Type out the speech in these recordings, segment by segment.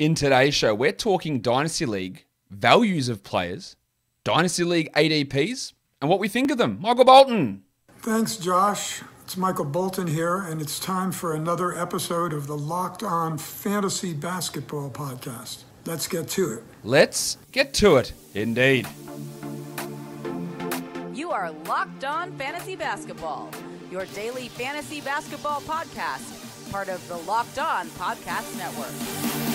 In today's show, we're talking Dynasty League, values of players, Dynasty League ADPs, and what we think of them. Michael Bolton. Thanks, Josh. It's Michael Bolton here, and it's time for another episode of the Locked On Fantasy Basketball Podcast. Let's get to it. Let's get to it, indeed. You are Locked On Fantasy Basketball, your daily fantasy basketball podcast, part of the Locked On Podcast Network.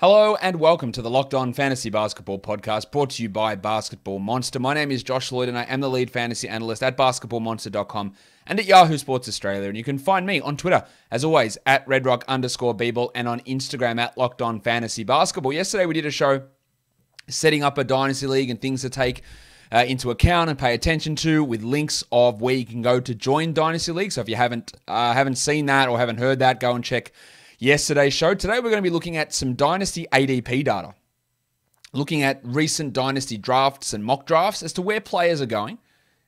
Hello and welcome to the Locked On Fantasy Basketball Podcast brought to you by Basketball Monster. My name is Josh Lloyd and I am the lead fantasy analyst at basketballmonster.com and at Yahoo Sports Australia. And you can find me on Twitter, as always, at redrock underscore bball and on Instagram at Locked On Fantasy Basketball. Yesterday we did a show setting up a Dynasty League and things to take uh, into account and pay attention to with links of where you can go to join Dynasty League. So if you haven't uh, haven't seen that or haven't heard that, go and check yesterday's show. Today we're going to be looking at some Dynasty ADP data, looking at recent Dynasty drafts and mock drafts as to where players are going,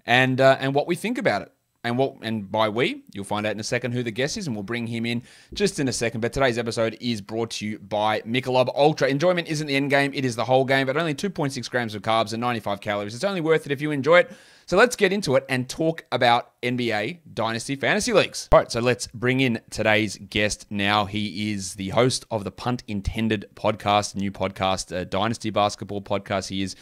and uh, and what we think about it. And what and by we, you'll find out in a second who the guest is, and we'll bring him in just in a second. But today's episode is brought to you by Michelob Ultra. Enjoyment isn't the end game; it is the whole game. But only 2.6 grams of carbs and 95 calories. It's only worth it if you enjoy it. So let's get into it and talk about NBA Dynasty Fantasy Leagues. All right, so let's bring in today's guest now. He is the host of the Punt Intended podcast, new podcast, uh, Dynasty Basketball podcast. He is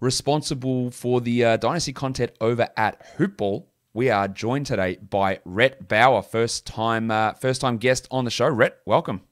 responsible for the uh, Dynasty content over at Hoopball. We are joined today by Rhett Bauer, first time uh, first time guest on the show. Rhett, welcome.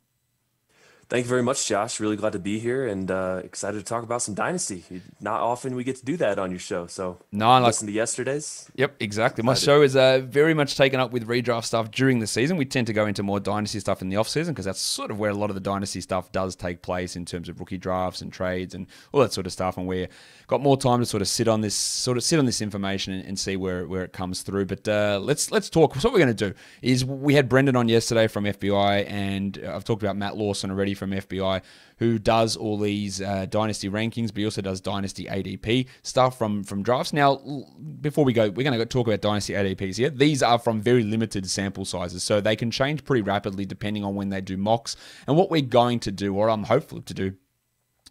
Thank you very much, Josh. Really glad to be here and uh, excited to talk about some dynasty. Not often we get to do that on your show, so no, like, listen to yesterday's. Yep, exactly. My show is uh, very much taken up with redraft stuff during the season. We tend to go into more dynasty stuff in the off season because that's sort of where a lot of the dynasty stuff does take place in terms of rookie drafts and trades and all that sort of stuff. And we're got more time to sort of sit on this sort of sit on this information and, and see where where it comes through. But uh, let's let's talk. So what we're going to do is we had Brendan on yesterday from FBI, and I've talked about Matt Lawson already from FBI, who does all these uh, dynasty rankings, but he also does dynasty ADP stuff from from drafts. Now, before we go, we're going to talk about dynasty ADPs here. These are from very limited sample sizes, so they can change pretty rapidly depending on when they do mocks. And what we're going to do, or I'm hopeful to do,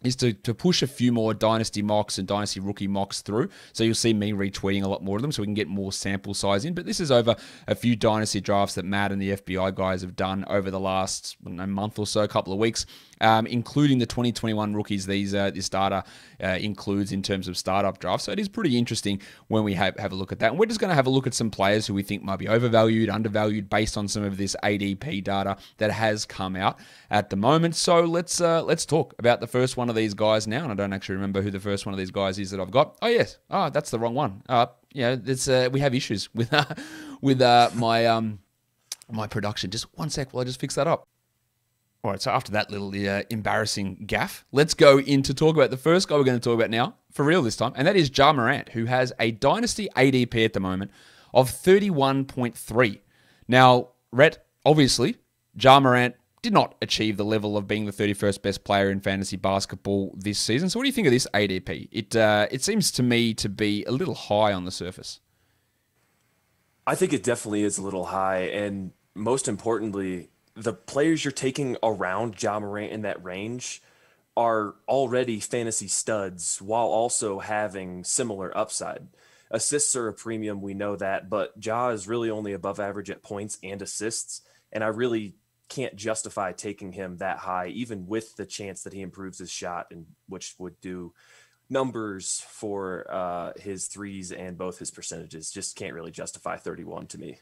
is to, to push a few more dynasty mocks and dynasty rookie mocks through. So you'll see me retweeting a lot more of them so we can get more sample size in. But this is over a few dynasty drafts that Matt and the FBI guys have done over the last know, month or so, a couple of weeks um, including the 2021 rookies. These uh, this data uh, includes in terms of startup drafts. So it is pretty interesting when we have, have a look at that. And we're just going to have a look at some players who we think might be overvalued, undervalued based on some of this ADP data that has come out at the moment. So let's uh, let's talk about the first one of these guys now. And I don't actually remember who the first one of these guys is that I've got. Oh yes, oh that's the wrong one. Uh, it's uh, we have issues with uh, with uh, my um my production. Just one sec while I just fix that up. All right, so after that little uh, embarrassing gaff, let's go into talk about the first guy we're going to talk about now, for real this time, and that is Ja Morant, who has a dynasty ADP at the moment of 31.3. Now, Rhett, obviously, Ja Morant did not achieve the level of being the 31st best player in fantasy basketball this season. So, what do you think of this ADP? It uh, it seems to me to be a little high on the surface. I think it definitely is a little high, and most importantly, the players you're taking around Ja Morant in that range are already fantasy studs while also having similar upside. Assists are a premium, we know that, but Ja is really only above average at points and assists. And I really can't justify taking him that high, even with the chance that he improves his shot, and which would do numbers for uh, his threes and both his percentages. Just can't really justify 31 to me.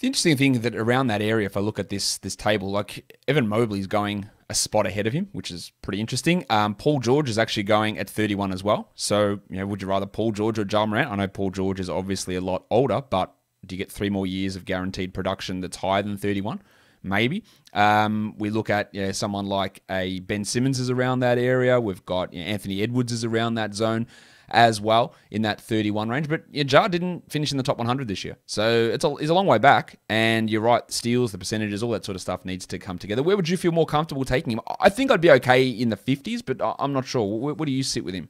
The interesting thing that around that area, if I look at this this table, like Evan Mobley's going a spot ahead of him, which is pretty interesting. Um, Paul George is actually going at 31 as well. So, you know, would you rather Paul George or Ja Morant? I know Paul George is obviously a lot older, but do you get three more years of guaranteed production that's higher than 31? Maybe. Um, we look at you know, someone like a Ben Simmons is around that area. We've got you know, Anthony Edwards is around that zone as well in that 31 range. But yeah, Ja didn't finish in the top 100 this year. So it's a, it's a long way back. And you're right, steals, the percentages, all that sort of stuff needs to come together. Where would you feel more comfortable taking him? I think I'd be okay in the 50s, but I'm not sure. Where, where do you sit with him?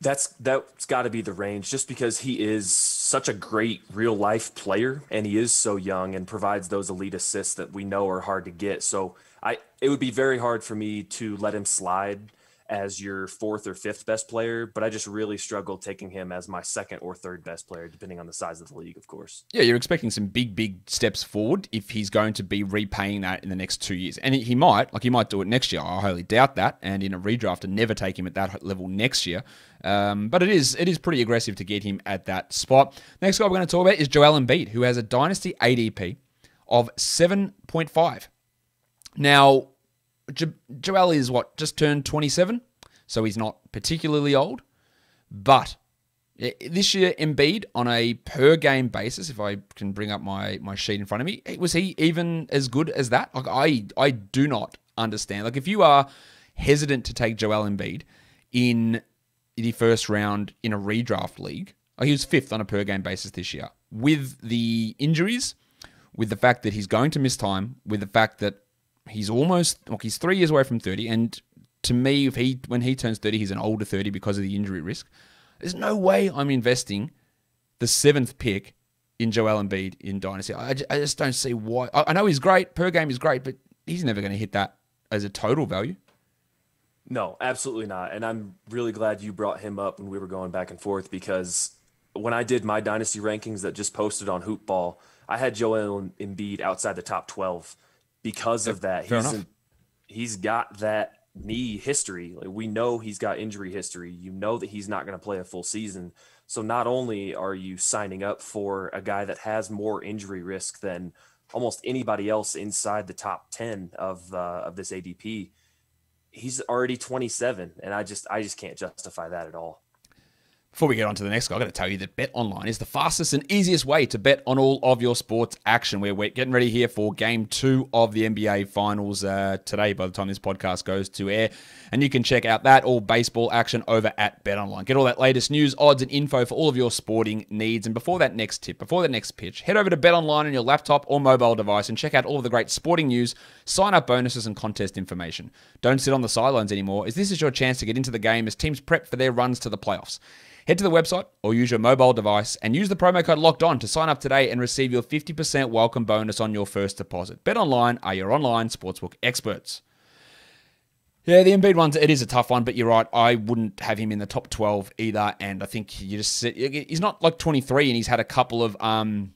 That's that's got to be the range, just because he is such a great real life player, and he is so young and provides those elite assists that we know are hard to get. So I, it would be very hard for me to let him slide as your fourth or fifth best player, but I just really struggle taking him as my second or third best player, depending on the size of the league, of course. Yeah, you're expecting some big, big steps forward if he's going to be repaying that in the next two years. And he might, like he might do it next year. I highly doubt that. And in a redraft, and never take him at that level next year. Um, but it is it is pretty aggressive to get him at that spot. Next guy we're going to talk about is Joel Embiid, who has a dynasty ADP of 7.5. Now, jo- Joel is what, just turned 27? So he's not particularly old. But eh, this year, Embiid, on a per game basis, if I can bring up my, my sheet in front of me, eh, was he even as good as that? Like I I do not understand. Like if you are hesitant to take Joel Embiid in the first round in a redraft league, oh, he was fifth on a per game basis this year. With the injuries, with the fact that he's going to miss time, with the fact that he's almost like he's three years away from 30, and to me, if he when he turns 30, he's an older 30 because of the injury risk. There's no way I'm investing the seventh pick in Joel Embiid in Dynasty. I, I just don't see why. I, I know he's great, per game is great, but he's never going to hit that as a total value. No, absolutely not. And I'm really glad you brought him up when we were going back and forth because when I did my dynasty rankings that just posted on Hoopball, I had Joel Embiid outside the top 12 because of that. Fair he's he's got that knee history. Like we know he's got injury history. You know that he's not going to play a full season. So not only are you signing up for a guy that has more injury risk than almost anybody else inside the top 10 of uh, of this ADP, he's already 27 and I just I just can't justify that at all. Before we get on to the next guy, I've got to tell you that Bet Online is the fastest and easiest way to bet on all of your sports action. We're getting ready here for game two of the NBA Finals uh, today by the time this podcast goes to air. And you can check out that all baseball action over at Bet Online. Get all that latest news, odds, and info for all of your sporting needs. And before that next tip, before that next pitch, head over to Bet Online on your laptop or mobile device and check out all of the great sporting news, sign up bonuses, and contest information. Don't sit on the sidelines anymore, as this is your chance to get into the game as teams prep for their runs to the playoffs. Head to the website or use your mobile device and use the promo code locked on to sign up today and receive your 50% welcome bonus on your first deposit. Bet online are your online sportsbook experts. Yeah, the Embiid ones, it is a tough one, but you're right. I wouldn't have him in the top 12 either. And I think you just, he's not like 23 and he's had a couple of, um,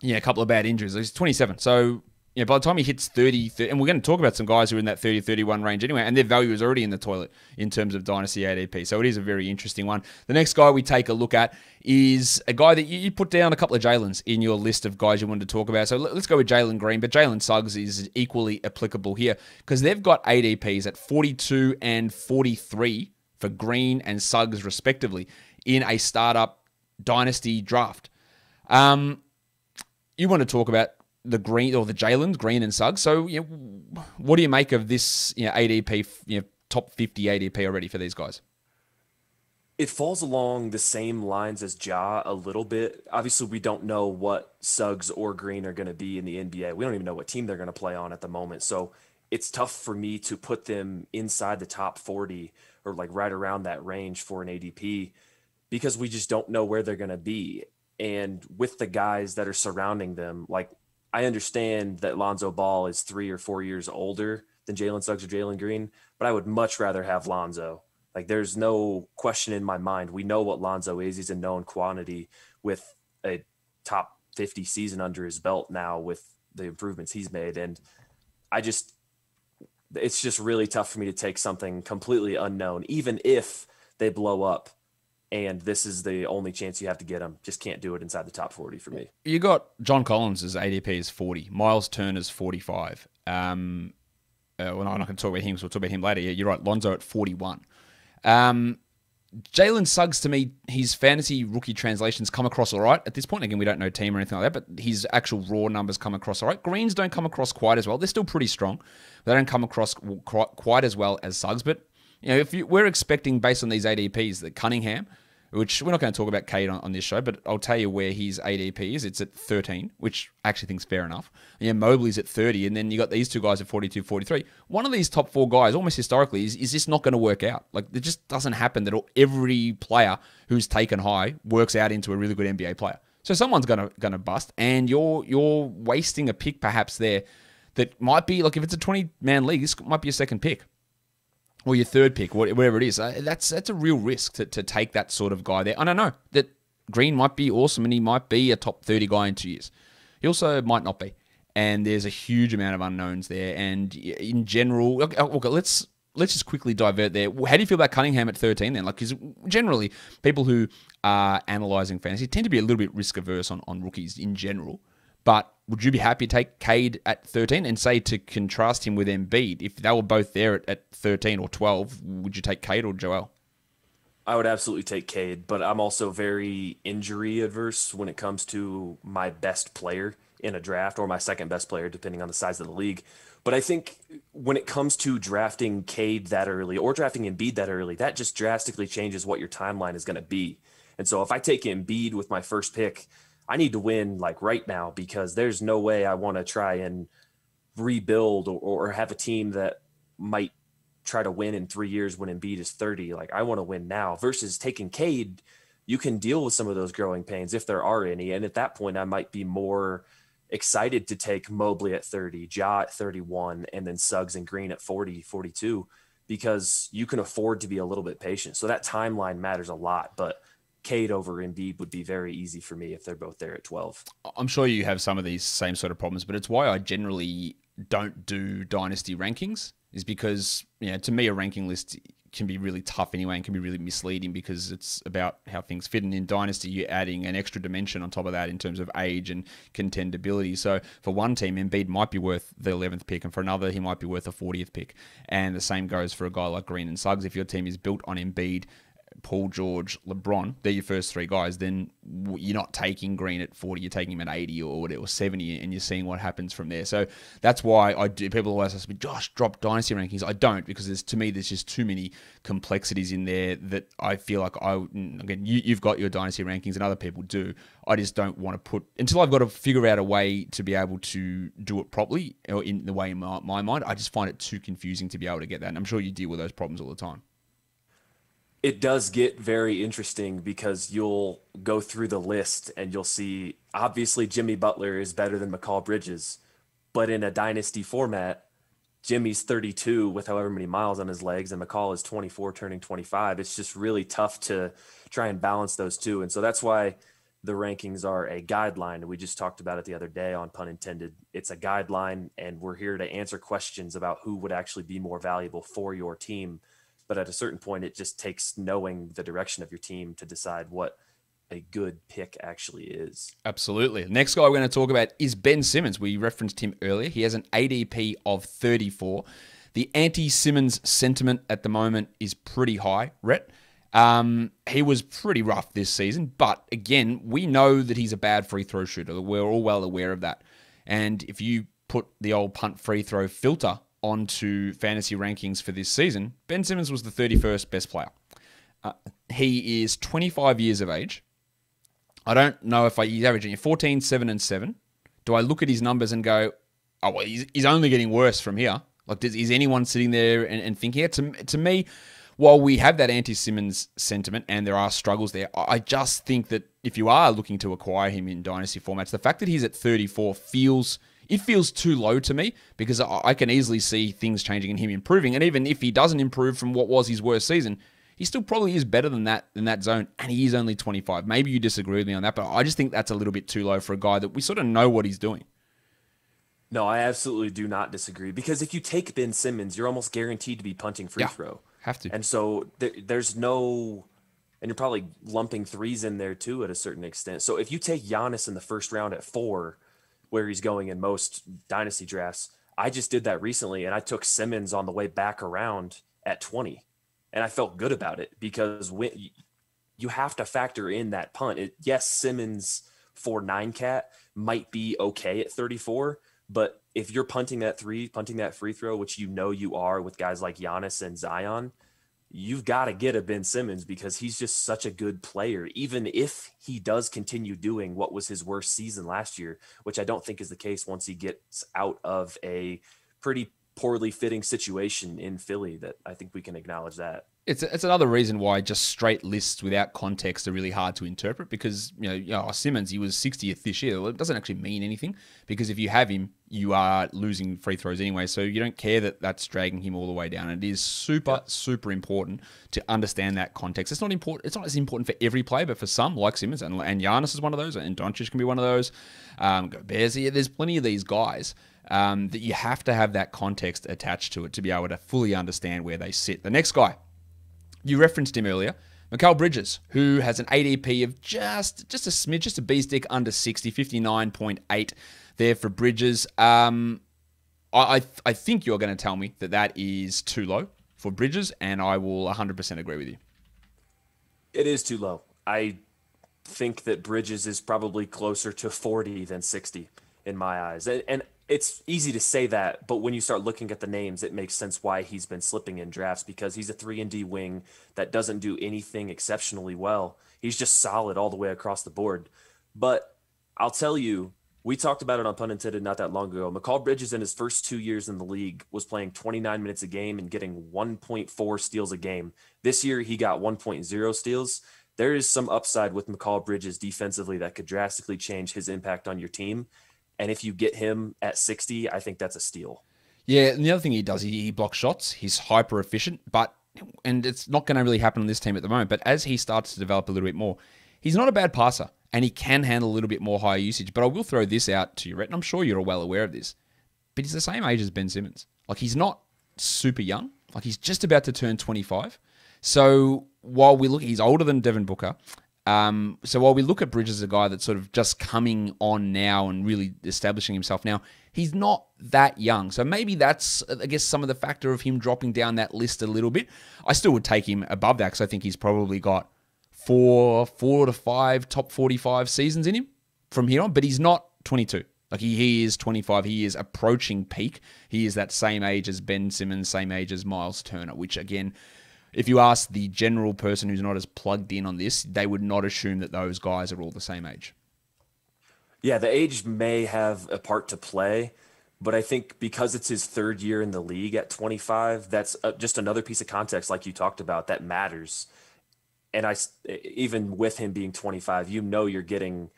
yeah, a couple of bad injuries. He's 27. So, yeah, by the time he hits 30, 30 and we're going to talk about some guys who are in that 30 31 range anyway, and their value is already in the toilet in terms of Dynasty ADP. So it is a very interesting one. The next guy we take a look at is a guy that you, you put down a couple of Jalen's in your list of guys you wanted to talk about. So let, us go with Jalen Green, but Jalen Suggs is equally applicable here because they've got ADPs at 42 and 43 for Green and Suggs respectively in a startup Dynasty draft. Um, you want to talk about the green or the Jalen's Green and Suggs. So, you know, what do you make of this you know, ADP, you know, top 50 ADP already for these guys? It falls along the same lines as Ja a little bit. Obviously, we don't know what Suggs or Green are going to be in the NBA. We don't even know what team they're going to play on at the moment. So it's tough for me to put them inside the top 40 or like right around that range for an ADP because we just don't know where they're going to be. And with the guys that are surrounding them, like I understand that Lonzo Ball is three or four years older than Jalen Suggs or Jalen Green, but I would much rather have Lonzo. Like, there's no question in my mind. We know what Lonzo is. He's a known quantity with a top 50 season under his belt now with the improvements he's made. And I just, it's just really tough for me to take something completely unknown, even if they blow up and this is the only chance you have to get him. Just can't do it inside the top 40 for me. You got John Collins' ADP is 40, Miles Turner's 45. Um, uh, well, I'm not going to talk about him, so we'll talk about him later. Yeah, you're right, Lonzo at 41. Um, Jalen Suggs, to me, his fantasy rookie translations come across all right at this point. Again, we don't know team or anything like that, but his actual raw numbers come across all right. Greens don't come across quite as well. They're still pretty strong. They don't come across quite as well as Suggs, but you know, if you, we're expecting based on these ADPs that Cunningham which we're not going to talk about Cade on, on, this show, but I'll tell you where his ADP is. It's at 13, which I actually think is fair enough. Yeah, Mobley's at 30, and then you got these two guys at 42, 43. One of these top four guys, almost historically, is, is just not going to work out. Like, it just doesn't happen that every player who's taken high works out into a really good NBA player. So someone's gonna gonna bust, and you're you're wasting a pick perhaps there that might be like if it's a 20 man league, this might be a second pick or your third pick, whatever it is. Uh, that's that's a real risk to, to take that sort of guy there. I don't know that Green might be awesome and he might be a top 30 guy in two years. He also might not be. And there's a huge amount of unknowns there. And in general, okay, okay, let's let's just quickly divert there. How do you feel about Cunningham at 13 then? Like, because generally people who are analysing fantasy tend to be a little bit risk averse on, on rookies in general. But would you be happy to take Cade at 13 and say to contrast him with Embiid? If they were both there at, at 13 or 12, would you take Cade or Joel? I would absolutely take Cade, but I'm also very injury adverse when it comes to my best player in a draft or my second best player, depending on the size of the league. But I think when it comes to drafting Cade that early or drafting Embiid that early, that just drastically changes what your timeline is going to be. And so if I take Embiid with my first pick, I need to win like right now because there's no way I want to try and rebuild or, or have a team that might try to win in three years when Embiid is 30. Like I want to win now versus taking Cade. You can deal with some of those growing pains if there are any. And at that point, I might be more excited to take Mobley at 30, Ja at 31, and then Suggs and Green at 40, 42, because you can afford to be a little bit patient. So that timeline matters a lot. But Cade over Embiid would be very easy for me if they're both there at 12. I'm sure you have some of these same sort of problems, but it's why I generally don't do dynasty rankings is because, you know, to me, a ranking list can be really tough anyway and can be really misleading because it's about how things fit. And in Dynasty, you're adding an extra dimension on top of that in terms of age and contendability. So for one team, Embiid might be worth the 11th pick, and for another, he might be worth a 40th pick. And the same goes for a guy like Green and Suggs. If your team is built on Embiid, Paul George, LeBron, they're your first three guys, then you're not taking Green at 40, you're taking him at 80 or whatever, or 70, and you're seeing what happens from there. So that's why I do. People always ask me, Josh, drop dynasty rankings. I don't because there's to me there's just too many complexities in there that I feel like I mm, again you, you've got your dynasty rankings and other people do. I just don't want to put until I've got to figure out a way to be able to do it properly or in the way in my, my mind. I just find it too confusing to be able to get that. And I'm sure you deal with those problems all the time it does get very interesting because you'll go through the list and you'll see obviously Jimmy Butler is better than Mikal Bridges, but in a dynasty format, Jimmy's 32 with however many miles on his legs and Mikal is 24 turning 25. It's just really tough to try and balance those two. And so that's why the rankings are a guideline. We just talked about it the other day on Punt Intended. It's a guideline and we're here to answer questions about who would actually be more valuable for your team but at a certain point, it just takes knowing the direction of your team to decide what a good pick actually is. Absolutely. Next guy we're going to talk about is Ben Simmons. We referenced him earlier. He has an ADP of 34. The anti Simmons sentiment at the moment is pretty high, Rhett. Um, he was pretty rough this season, but again, we know that he's a bad free throw shooter. We're all well aware of that. And if you put the old punt free throw filter onto fantasy rankings for this season, Ben Simmons was the 31st best player. Uh, he is 25 years of age. I don't know if I, he's averaging 14, 7, and 7. Do I look at his numbers and go, oh, well, he's, he's only getting worse from here? Like, does, is anyone sitting there and, and thinking it? To, to me, while we have that anti Simmons sentiment and there are struggles there, I just think that if you are looking to acquire him in dynasty formats, the fact that he's at 34 feels it feels too low to me because I can easily see things changing and him improving. And even if he doesn't improve from what was his worst season, he still probably is better than that than that zone, and he is only 25. Maybe you disagree with me on that, but I just think that's a little bit too low for a guy that we sort of know what he's doing. No, I absolutely do not disagree because if you take Ben Simmons, you're almost guaranteed to be punting free yeah, throw. Have to. And so there, there's no, and you're probably lumping threes in there too at a certain extent. So if you take Giannis in the first round at four, where he's going in most dynasty drafts. I just did that recently and I took Simmons on the way back around at 20 and I felt good about it because when you have to factor in that punt. It, yes, Simmons for nine cat might be okay at 34, but if you're punting that three, punting that free throw, which you know you are with guys like Giannis and Zion, you've got to get a Ben Simmons because he's just such a good player. Even if he does continue doing what was his worst season last year, which I don't think is the case once he gets out of a pretty poorly fitting situation in Philly, that I think we can acknowledge that it's it's another reason why just straight lists without context are really hard to interpret because you know, you know Simmons he was 60th this year. Well, it doesn't actually mean anything because if you have him, you are losing free throws anyway. So you don't care that that's dragging him all the way down. And it is super yeah. super important to understand that context. It's not important. It's not as important for every player, but for some like Simmons and and Giannis is one of those, and Doncic can be one of those. Um, yeah, there's plenty of these guys. Um, that you have to have that context attached to it to be able to fully understand where they sit. The next guy, you referenced him earlier. Mikal Bridges, who has an ADP of just just a smidge, just a B stick under 60, 59.8 there for Bridges. Um, I, I think you're going to tell me that that is too low for Bridges, and I will 100% agree with you. It is too low. I think that Bridges is probably closer to 40 than 60 in my eyes. And, and it's easy to say that, but when you start looking at the names, it makes sense why he's been slipping in drafts because he's a three and D wing that doesn't do anything exceptionally well. He's just solid all the way across the board. But I'll tell you, we talked about it on Punt Intended not that long ago. Mikal Bridges in his first two years in the league was playing 29 minutes a game and getting 1.4 steals a game. This year he got 1.0 steals. There is some upside with Mikal Bridges defensively that could drastically change his impact on your team. And if you get him at 60, I think that's a steal. Yeah, and the other thing he does, he, blocks shots. He's hyper efficient, but and it's not going to really happen on this team at the moment. But as he starts to develop a little bit more, he's not a bad passer, and he can handle a little bit more high usage. But I will throw this out to you, Rhett, and I'm sure you're well aware of this. But he's the same age as Ben Simmons. Like he's not super young. Like he's just about to turn 25. So while we look, he's older than Devin Booker, um, so while we look at Bridges as a guy that's sort of just coming on now and really establishing himself now, he's not that young. So maybe that's, I guess, some of the factor of him dropping down that list a little bit. I still would take him above that because I think he's probably got four, four to five top 45 seasons in him from here on, but he's not 22. Like he, he is 25. He is approaching peak. He is that same age as Ben Simmons, same age as Miles Turner, which again, if you ask the general person who's not as plugged in on this, they would not assume that those guys are all the same age. Yeah, the age may have a part to play, but I think because it's his third year in the league at 25, that's uh, just another piece of context, like you talked about, that matters. And I, even with him being 25, you know you're getting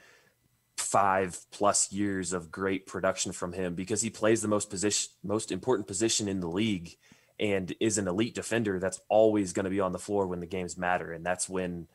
five plus years of great production from him because he plays the most position, most important position in the league and is an elite defender that's always going to be on the floor when the games matter. And that's when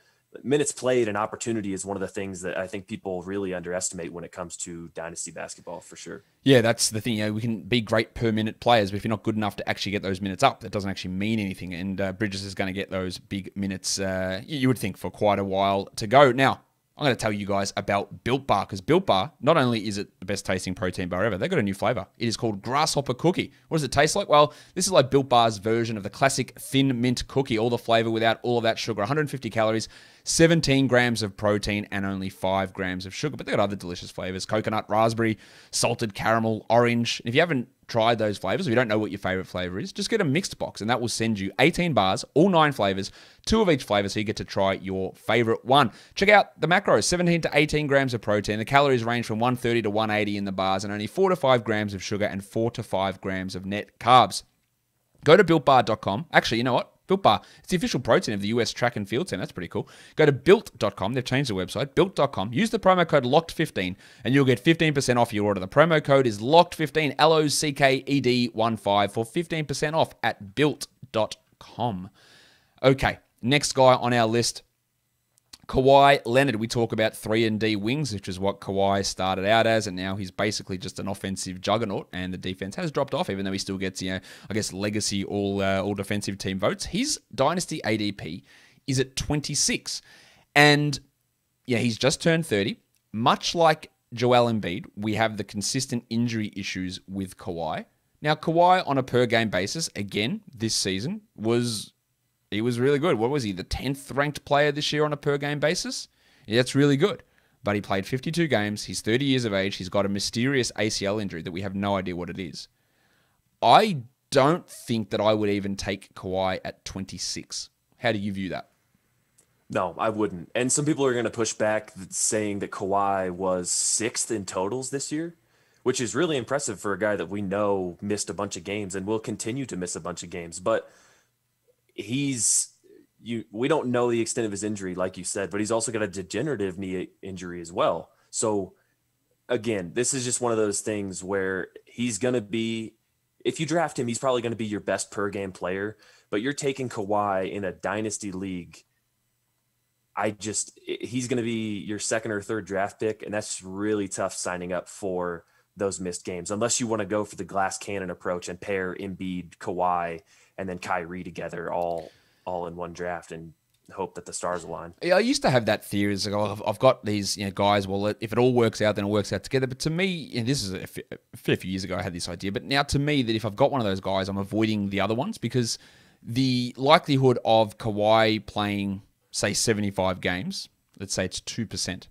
minutes played and opportunity is one of the things that I think people really underestimate when it comes to dynasty basketball for sure. Yeah, that's the thing. You know, we can be great per minute players, but if you're not good enough to actually get those minutes up, that doesn't actually mean anything. And uh, Bridges is going to get those big minutes, uh, you would think, for quite a while to go. Now, I'm going to tell you guys about Built Bar because Built Bar, not only is it the best tasting protein bar ever, they've got a new flavor. It is called Grasshopper Cookie. What does it taste like? Well, this is like Built Bar's version of the classic thin mint cookie, all the flavor without all of that sugar, 150 calories, 17 grams of protein, and only 5 grams of sugar. But they've got other delicious flavors coconut, raspberry, salted caramel, orange. If you haven't tried those flavors, or you don't know what your favorite flavor is, just get a mixed box and that will send you 18 bars, all nine flavors, two of each flavor, so you get to try your favorite one. Check out the macros 17 to 18 grams of protein. The calories range from 130 to 180 in the bars, and only 4 to 5 grams of sugar and 4 to 5 grams of net carbs. Go to builtbar.com. Actually, you know what? Built Bar. It's the official protein of the US track and field team. That's pretty cool. Go to built.com. They've changed the website. Built.com. Use the promo code LOCKED15 and you'll get 15% off your order. The promo code is LOCKED15, L O C K E D 1 5 for 15% off at built.com. Okay, next guy on our list Kawhi Leonard, we talk about 3 and D wings, which is what Kawhi started out as, and now he's basically just an offensive juggernaut, and the defense has dropped off, even though he still gets, you know, I guess, legacy all, uh, all defensive team votes. His dynasty ADP is at 26. And yeah, he's just turned 30. Much like Joel Embiid, we have the consistent injury issues with Kawhi. Now, Kawhi on a per game basis, again, this season, was he was really good. What was he? The 10th ranked player this year on a per game basis? Yeah, that's really good. But he played 52 games. He's 30 years of age. He's got a mysterious ACL injury that we have no idea what it is. I don't think that I would even take Kawhi at 26. How do you view that? No, I wouldn't. And some people are going to push back saying that Kawhi was sixth in totals this year, which is really impressive for a guy that we know missed a bunch of games and will continue to miss a bunch of games. But he's you we don't know the extent of his injury, like you said, but he's also got a degenerative knee injury as well. So again, this is just one of those things where he's going to be if you draft him, he's probably going to be your best per game player, but you're taking Kawhi in a dynasty league I just he's going to be your second or third draft pick, and that's really tough signing up for those missed games unless you want to go for the glass cannon approach and pair Embiid, Kawhi, and then Kyrie together all all in one draft and hope that the stars align. Yeah, I used to have that theory. It's like, oh, I've got these you know, guys. Well, if it all works out, then it works out together. But to me, and this is a fair few years ago, I had this idea. But now, to me, that if I've got one of those guys, I'm avoiding the other ones because the likelihood of Kawhi playing say 75 games, let's say it's 2%,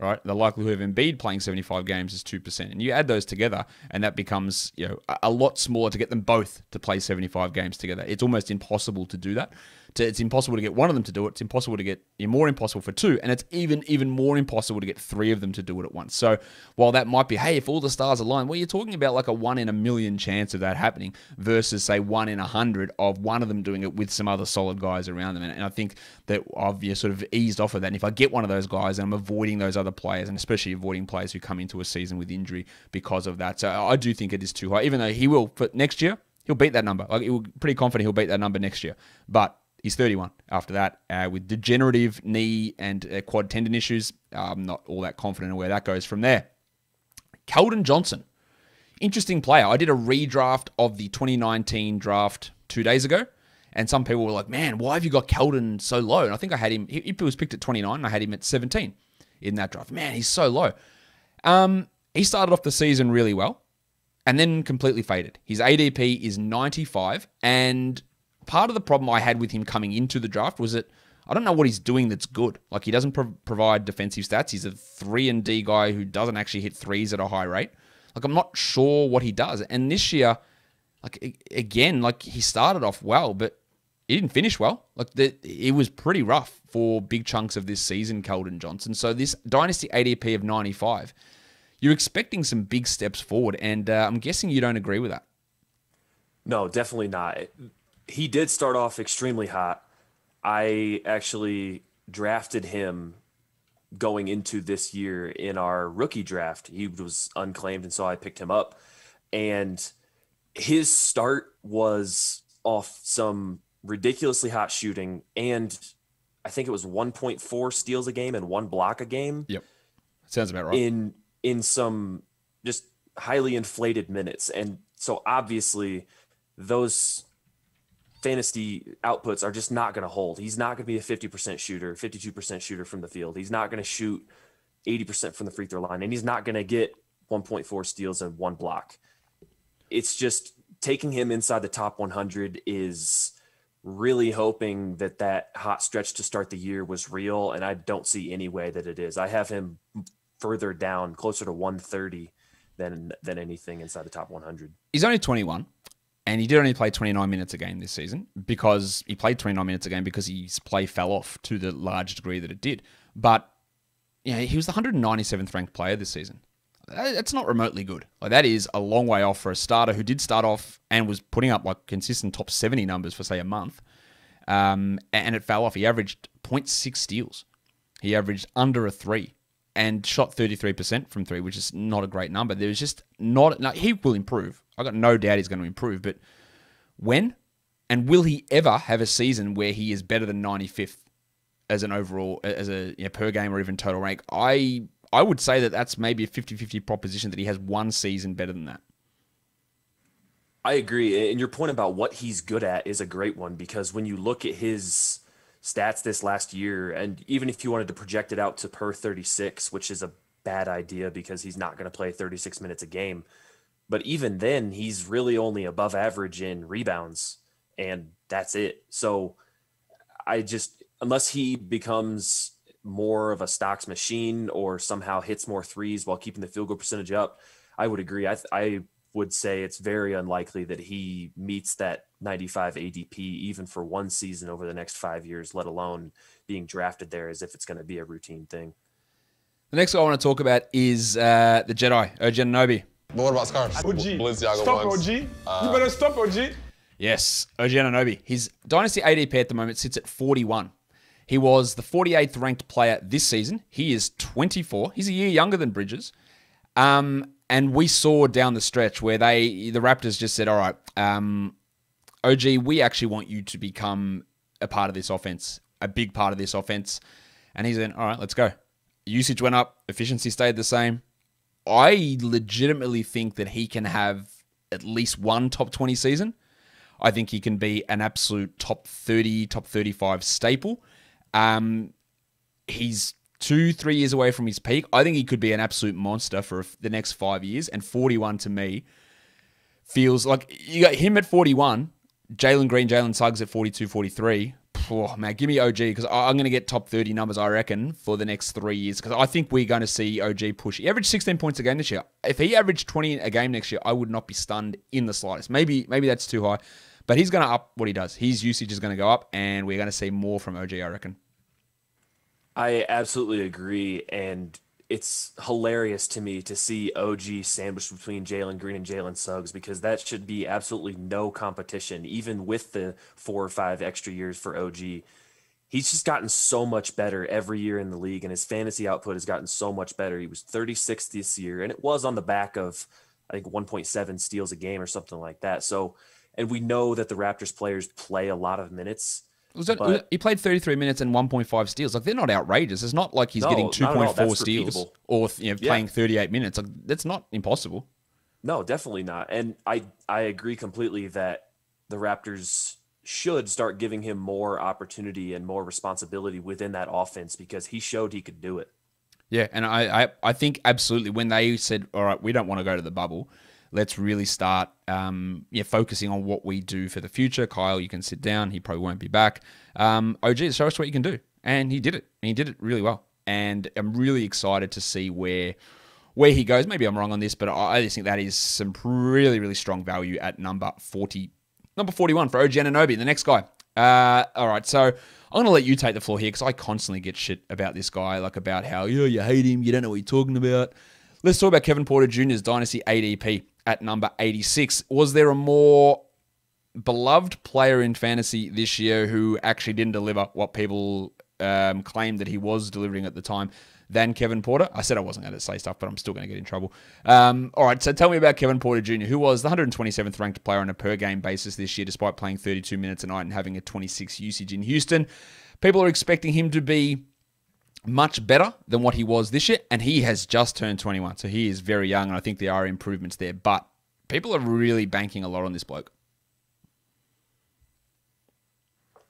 right? The likelihood of Embiid playing 75 games is 2%. And you add those together, and that becomes you know a lot smaller to get them both to play 75 games together. It's almost impossible to do that to, it's impossible to get one of them to do it. It's impossible to get more impossible for two, and it's even even more impossible to get three of them to do it at once. So while that might be, hey, if all the stars align, well, you're talking about like a one in a million chance of that happening versus say one in a hundred of one of them doing it with some other solid guys around them. And, and I think that I've you sort of eased off of that. And if I get one of those guys, and I'm avoiding those other players, and especially avoiding players who come into a season with injury because of that. So I do think it is too high, even though he will for next year. He'll beat that number. Like, pretty confident he'll beat that number next year. But He's 31 after that uh, with degenerative knee and uh, quad tendon issues. I'm not all that confident in where that goes from there. Keldon Johnson, interesting player. I did a redraft of the 2019 draft two days ago, and some people were like, man, why have you got Keldon so low? And I think I had him, he, he was picked at 29, I had him at 17 in that draft. Man, he's so low. Um, he started off the season really well and then completely faded. His ADP is 95, and part of the problem I had with him coming into the draft was that I don't know what he's doing that's good. Like he doesn't pro- provide defensive stats. He's a three and D guy who doesn't actually hit threes at a high rate. Like I'm not sure what he does. And this year, like again, like he started off well, but he didn't finish well. Like the, it was pretty rough for big chunks of this season, Keldon Johnson. So this dynasty ADP of 95, you're expecting some big steps forward, and uh, I'm guessing you don't agree with that. No, definitely not he did start off extremely hot. I actually drafted him going into this year in our rookie draft. He was unclaimed, and so I picked him up. And his start was off some ridiculously hot shooting, and I think it was 1.4 steals a game and one block a game. Yep, sounds about right. In in some just highly inflated minutes, and so obviously those fantasy outputs are just not going to hold. He's not going to be a 50% shooter, 52% shooter from the field. He's not going to shoot 80% from the free throw line, and he's not going to get 1.4 steals and one block. It's just taking him inside the top 100 is really hoping that that hot stretch to start the year was real, and I don't see any way that it is. I have him further down, closer to 130 than than anything inside the top 100. He's only 21 and he did only play 29 minutes a game this season because he played 29 minutes a game because his play fell off to the large degree that it did. But yeah, he was the 197th ranked player this season. That's not remotely good. Like that is a long way off for a starter who did start off and was putting up like consistent top 70 numbers for say a month. Um, and it fell off. He averaged 0.6 steals. He averaged under a three and shot 33% from three, which is not a great number. There was just not, no, he will improve. I've got no doubt he's going to improve, but when and will he ever have a season where he is better than 95th as an overall, as a you know, per game or even total rank? I I would say that that's maybe a 50-50 proposition that he has one season better than that. I agree. And your point about what he's good at is a great one because when you look at his stats this last year, and even if you wanted to project it out to per 36, which is a bad idea because he's not going to play 36 minutes a game. But even then, he's really only above average in rebounds, and that's it. So I just, unless he becomes more of a stocks machine or somehow hits more threes while keeping the field goal percentage up, I would agree. I, I would say it's very unlikely that he meets that 95 ADP even for one season over the next five years, let alone being drafted there as if it's going to be a routine thing. The next guy I want to talk about is uh, the Jedi, OG Anunoby. But what about scarves? OG. Balenciaga Stop, ones. OG. you better stop, OG. Yes, OG Anunoby. His Dynasty ADP at the moment sits at 41. He was the 48th ranked player this season. He is 24. He's a year younger than Bridges. Um, and we saw down the stretch where they, the Raptors just said, all right, um, OG, we actually want you to become a part of this offense, a big part of this offense. And he's in, all right, let's go. Usage went up, efficiency stayed the same. I legitimately think that he can have at least one top 20 season. I think he can be an absolute top 30, top 35 staple. Um, he's two, three years away from his peak. I think he could be an absolute monster for the next five years. And 41 to me feels like you got him at 41, Jalen Green, Jalen Suggs at 42, 43. Oh, man, give me OG because I'm going to get top 30 numbers, I reckon, for the next three years because I think we're going to see OG push. He averaged 16 points a game this year. If he averaged 20 a game next year, I would not be stunned in the slightest. Maybe maybe that's too high, but he's going to up what he does. His usage is going to go up, and we're going to see more from OG, I reckon. I absolutely agree. And it's hilarious to me to see OG sandwiched between Jalen Green and Jalen Suggs because that should be absolutely no competition, even with the four or five extra years for OG. He's just gotten so much better every year in the league, and his fantasy output has gotten so much better. He was 36 this year, and it was on the back of, I think, 1.7 steals a game or something like that. So, and we know that the Raptors players play a lot of minutes. Was that, But- he played 33 minutes and 1.5 steals. Like they're not outrageous. It's not like he's No, getting not at all. 2.4 That's steals repeatable. or you know Yeah. playing 38 minutes. Like that's not impossible. No, definitely not. And I I agree completely that the Raptors should start giving him more opportunity and more responsibility within that offense because he showed he could do it. Yeah, and I, I, I think absolutely when they said, all right, we don't want to go to the bubble, let's really start um, yeah, focusing on what we do for the future. Kyle, you can sit down. He probably won't be back. Um, OG, show us what you can do. And he did it. He did it really well. And I'm really excited to see where where he goes. Maybe I'm wrong on this, but I just think that is some really, really strong value at number 40, number 41 for OG Anunoby. The next guy. Uh, all right, so I'm going to let you take the floor here because I constantly get shit about this guy, like about how, yeah, you hate him, you don't know what you're talking about. Let's talk about Kevin Porter Jr.'s Dynasty ADP at number 86. Was there a more beloved player in fantasy this year who actually didn't deliver what people um, claimed that he was delivering at the time than Kevin Porter. I said I wasn't going to say stuff, but I'm still going to get in trouble. Um, all right, so tell me about Kevin Porter Jr., who was the 127th ranked player on a per game basis this year, despite playing 32 minutes a night and having a 26 usage in Houston. People are expecting him to be much better than what he was this year, and he has just turned 21, so he is very young, and I think there are improvements there. But people are really banking a lot on this bloke.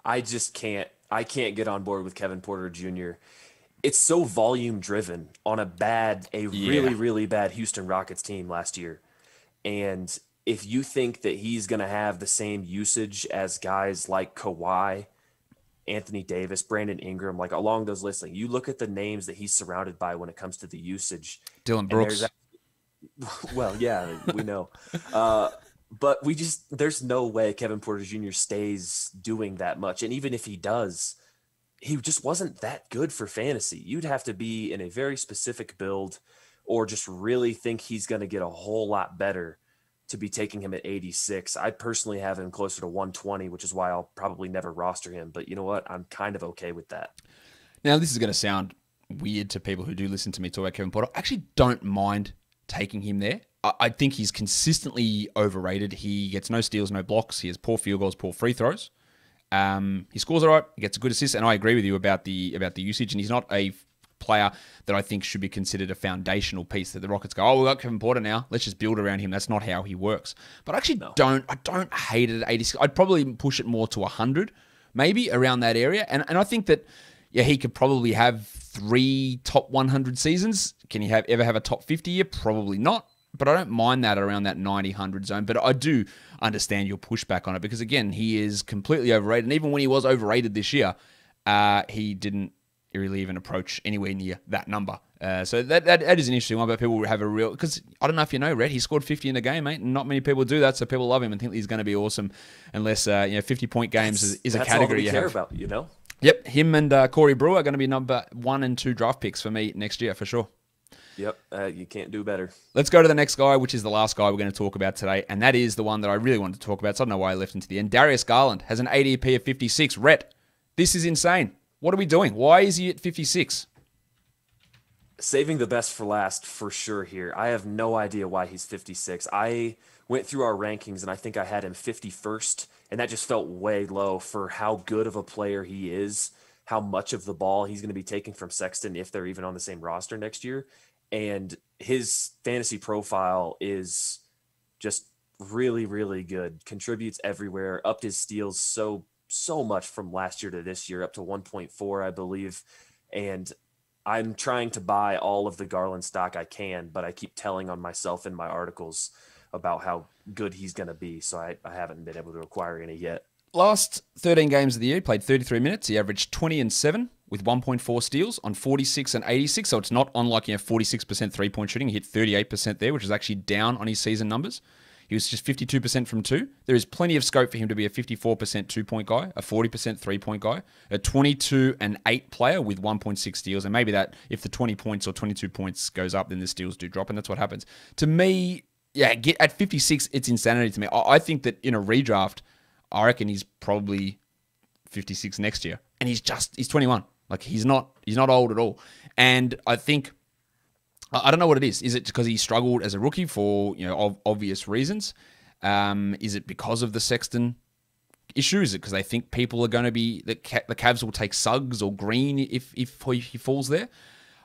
I just can't I can't get on board with Kevin Porter Jr. It's so volume driven on a bad a really really bad Houston Rockets team last year. And if you think that he's going to have the same usage as guys like Kawhi, Anthony Davis, Brandon Ingram, like along those lists, like you look at the names that he's surrounded by when it comes to the usage. Dillon Brooks. well, yeah, we know. Uh, but we just there's no way Kevin Porter Jr. stays doing that much. And even if he does, he just wasn't that good for fantasy. You'd have to be in a very specific build or just really think he's going to get a whole lot better to be taking him at 86. I personally have him closer to 120, which is why I'll probably never roster him. But you know what? I'm kind of okay with that. Now, this is going to sound weird to people who do listen to me talk about Kevin Porter. I actually don't mind taking him there. I, think he's consistently overrated. He gets no steals, no blocks. He has poor field goals, poor free throws. Um, he scores all right. He gets a good assist, and I agree with you about the about the usage. And he's not a player that I think should be considered a foundational piece. That the Rockets go, oh, we got Kevin Porter now. Let's just build around him. That's not how he works. But I actually don't. I don't hate it at 86. I'd probably push it more to 100, maybe around that area. And and I think that yeah, he could probably have three top 100 seasons. Can he have ever have a top 50 year? Probably not. But I don't mind that around that 90, 100 zone. But I do understand your pushback on it because, again, he is completely overrated. And even when he was overrated this year, uh, he didn't really even approach anywhere near that number. Uh, so that, that that is an interesting one, but people have a real because I don't know if you know, Rhett. He scored 50 in a game, mate. And not many people do that, so people love him and think he's going to be awesome. Unless uh, you know, 50 point games is, is a That's all category we you care have. about, you know. Yep, him and uh, Corey Brewer are going to be number one and two draft picks for me next year for sure. Yep, uh, you can't do better. Let's go to the next guy, which is the last guy we're going to talk about today, and that is the one that I really wanted to talk about. So I don't know why I left him to the end. Darius Garland has an ADP of 56. Rhett, this is insane. What are we doing? Why is he at 56? saving the best for last for sure here. I have no idea why he's 56. I went through our rankings and I think I had him 51st, and that just felt way low for how good of a player he is, how much of the ball he's going to be taking from Sexton if they're even on the same roster next year. And his fantasy profile is just really, really good. Contributes everywhere, upped his steals so, so much from last year to this year, up to 1.4, I believe. And I'm trying to buy all of the Garland stock I can, but I keep telling on myself in my articles about how good he's going to be. So I, I haven't been able to acquire any yet. Last 13 games of the year, played 33 minutes. He averaged 20 and 7 with 1.4 steals on 46 and 86. So it's not unlike you know 46% three point shooting. He hit 38% there, which is actually down on his season numbers. He was just 52% from two. There is plenty of scope for him to be a 54% two point guy, a 40% three point guy, a 22 and 8 player with 1.6 steals. And maybe that, if the 20 points or 22 points goes up, then the steals do drop. And that's what happens. To me, yeah, get at 56, it's insanity to me. I, I think that in a redraft, I reckon he's probably 56 next year. And he's just, he's 21. Like he's not, he's not old at all. And I think I don't know what it is. Is it because he struggled as a rookie for you know ov- obvious reasons? Um, is it because of the Sexton issue? Is it because they think people are going to be the Ca- the Cavs will take Suggs or Green if if he he falls there?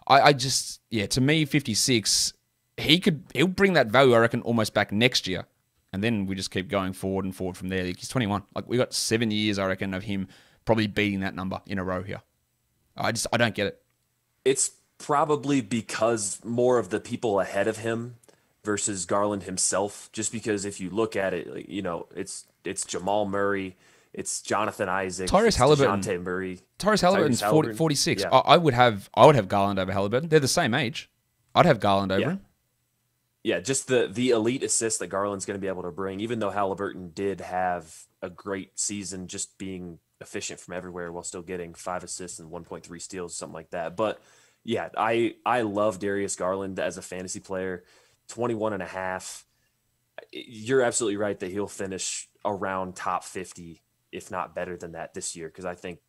I, I just yeah, to me, fifty six, he could he'll bring that value I reckon almost back next year, and then we just keep going forward and forward from there. Like, he's twenty one. Like we got seven years I reckon of him probably beating that number in a row here. I just I don't get it. It's probably because more of the people ahead of him versus Garland himself. Just because if you look at it, you know, it's it's Jamal Murray, it's Jonathan Isaac, Tyrese Halliburton. Dejounte Murray. Tyrese Halliburton's 40, Halliburton. 46. Yeah. I, I would have I would have Garland over Halliburton. They're the same age. I'd have Garland over Yeah. him. yeah, just the the elite assist that Garland's going to be able to bring. Even though Halliburton did have a great season, just being efficient from everywhere while still getting five assists and 1.3 steals, something like that. But yeah, I I love Darius Garland as a fantasy player. 21 and a half. You're absolutely right that he'll finish around top 50, if not better than that this year. Because I think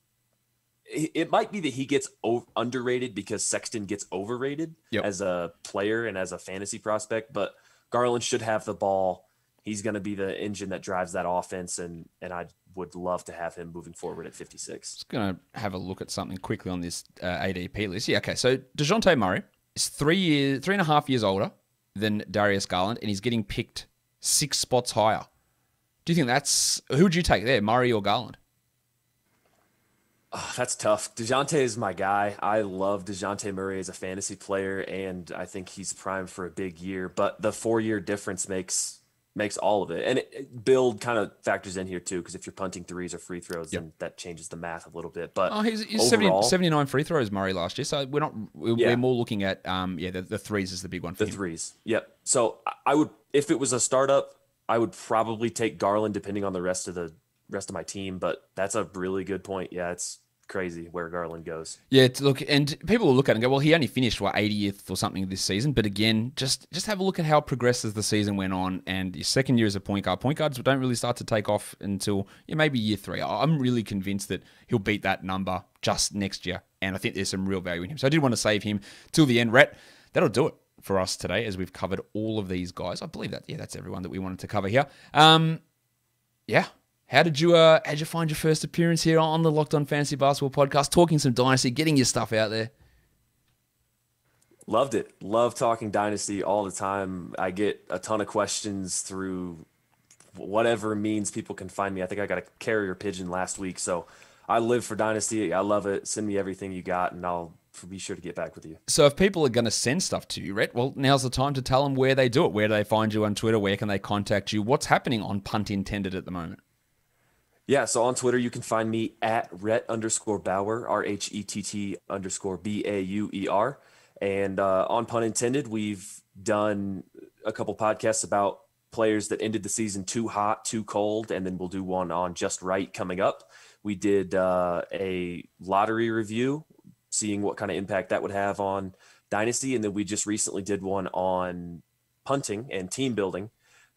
it might be that he gets o- underrated because Sexton gets overrated Yep. as a player and as a fantasy prospect. But Garland should have the ball. He's going to be the engine that drives that offense, and and I would love to have him moving forward at 56. Just gonna have a look at something quickly on this uh, ADP list. Yeah, okay. So Dejounte Murray is three years, three and a half years older than Darius Garland, and he's getting picked six spots higher. Do you think that's who would you take there, Murray or Garland? Oh, that's tough. Dejounte is my guy. I love Dejounte Murray as a fantasy player, and I think he's primed for a big year. But the four year difference makes makes all of it. And it, it- build kind of factors in here too, because if you're punting threes or free throws, then that changes the math a little bit. But Oh, he's, he's 70, overall, 79 free throws Murray last year, so we're not we're, Yeah. we're more looking at um yeah the, the threes is the big one for the him. threes. Yep. So I- I would, if it was a startup, I would probably take Garland, depending on the rest of the rest of my team. But that's a really good point. Yeah, it's crazy where Garland goes. Yeah, look, and people will look at it and go, "Well, he only finished what 80th or something this season." But again, just just have a look at how as the season went on. And your second year as a point guard, point guards don't really start to take off until yeah, maybe year three. I'm really convinced that he'll beat that number just next year, and I think there's some real value in him. So I did want to save him till the end. Rhett, that'll do it for us today, as we've covered all of these guys. I believe that yeah, that's everyone that we wanted to cover here. Um, yeah. How did you uh how'd you find your first appearance here on the Locked On Fantasy Basketball podcast, talking some dynasty, getting your stuff out there? Loved it. Love talking dynasty all the time. I get a ton of questions through whatever means people can find me. I think I got a carrier pigeon last week, so I live for dynasty. I love it. Send me everything you got, and I'll be sure to get back with you. So if people are going to send stuff to you, Rhett, well, now's the time to tell them where they do it. Where do they find you on Twitter? Where can they contact you? What's happening on Punt Intended at the moment? Yeah, so on Twitter you can find me at Rhett underscore Bauer, R H E T T underscore B A U E R. And uh, on Punt Intended, we've done a couple podcasts about players that ended the season too hot, too cold, and then we'll do one on just right coming up. We did uh, a lottery review, seeing what kind of impact that would have on dynasty, and then we just recently did one on punting and team building,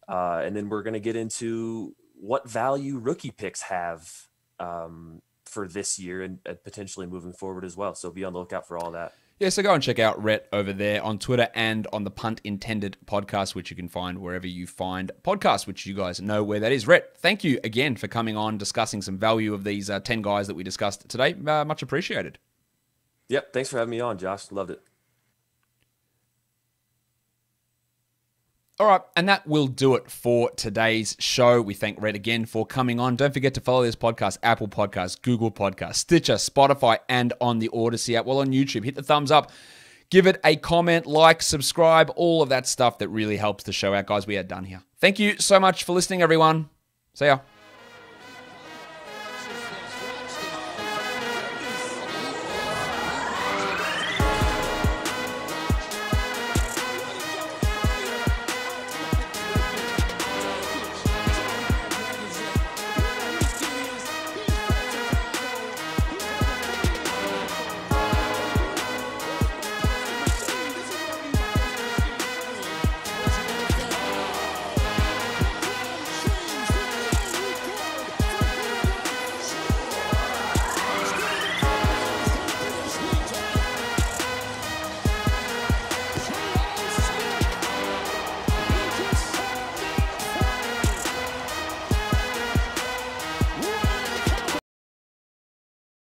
uh, and then we're going to get into what value rookie picks have um, for this year and, potentially moving forward as well. So be on the lookout for all that. Yeah, so go and check out Rhett over there on Twitter and on the Punt Intended podcast, which you can find wherever you find podcasts, which you guys know where that is. Rhett, thank you again for coming on, discussing some value of these uh, 10 guys that we discussed today. Uh, much appreciated. Yep, thanks for having me on, Josh. Loved it. All right, and that will do it for today's show. We thank Rhett again for coming on. Don't forget to follow this podcast, Apple Podcasts, Google Podcasts, Stitcher, Spotify, and on the Odyssey app. Well, on YouTube, hit the thumbs up, give it a comment, like, subscribe, all of that stuff that really helps the show out, guys. We are done here. Thank you so much for listening, everyone. See ya.